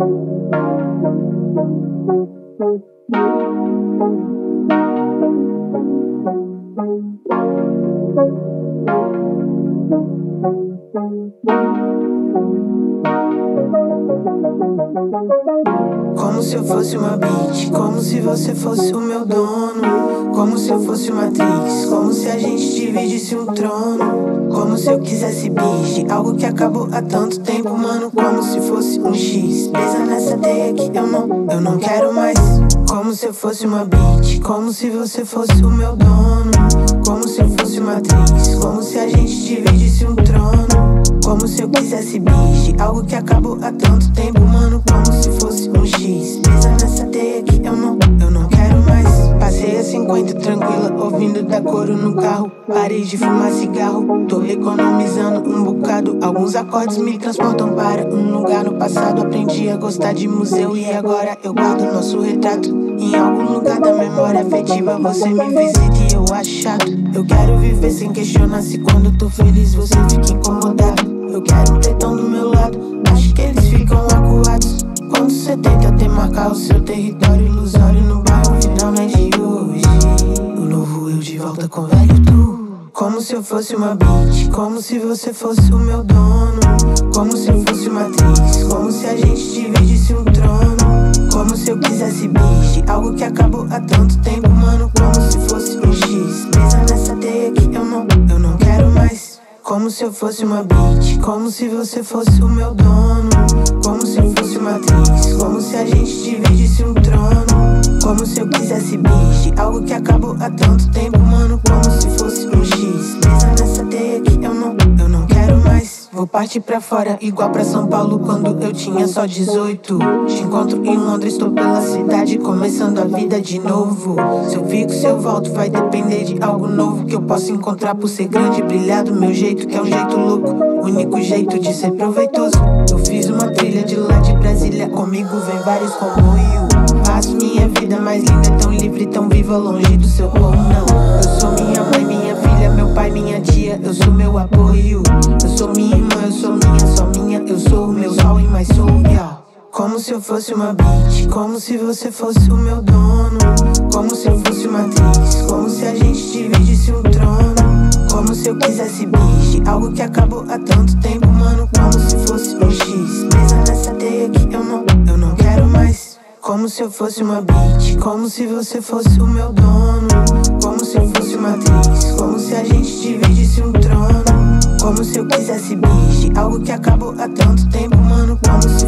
Como se eu fosse uma bitch, como se você fosse o meu dono. Como se eu fosse Matrix, como se a gente dividisse um trono. Se eu quisesse biche, algo que acabou há tanto tempo, mano. Como se fosse um X, presa nessa teia que eu não, eu não quero mais. Como se eu fosse uma bitch, como se você fosse o meu dono. Como se eu fosse Matrix, como se a gente dividisse um trono. Como se eu quisesse biche, algo que acabou há tanto tempo, mano. Como se fosse ouvindo da coro no carro. Parei de fumar cigarro, tô economizando um bocado. Alguns acordes me transportam para um lugar no passado. Aprendi a gostar de museu e agora eu guardo nosso retrato. Em algum lugar da memória afetiva você me visita e eu acho chato. Eu quero viver sem questionar se quando tô feliz você fica incomodado. Eu quero um tetão do meu lado, acho que eles ficam acuados. Quando você tenta demarcar o seu território ilusório com velho tu. Como se eu fosse uma bitch, como se você fosse o meu dono. Como se eu fosse uma atriz, como se a gente dividisse um trono. Como se eu quisesse biche, algo que acabou há tanto tempo, mano. Como se fosse um X, presa nessa teia que eu não, eu não quero mais. Como se eu fosse uma bitch, como se você fosse o meu dono. Algo que acabou há tanto tempo, mano. Como se fosse um X, presa nessa teia que eu não, eu não quero mais. Vou partir pra fora, igual pra São Paulo quando eu tinha só 18. Te encontro em Londres, tô pela cidade, começando a vida de novo. Se eu fico, se eu volto, vai depender de algo novo que eu possa encontrar por ser grande e brilhar do meu jeito, que é um jeito louco. Único jeito de ser proveitoso. Eu fiz uma trilha de lá de Brasília, comigo vem vários comboios. Faço minha vida mais linda, tão livre, tão viva, longe do seu povo, não. Eu sou minha mãe, minha filha, meu pai, minha tia, eu sou meu apoio. Eu sou minha irmã, eu sou minha, só minha, eu sou o meu sol e mais sou, yeah. Como se eu fosse uma bitch, como se você fosse o meu dono. Como se eu fosse uma atriz, como se a gente dividisse um trono. Como se eu quisesse biche, algo que acabou há tanto tempo, mano. Como se eu fosse uma bitch, como se você fosse o meu dono. Como se eu fosse uma atriz, como se a gente dividisse um trono. Como se eu quisesse biche, algo que acabou há tanto tempo, mano. Como se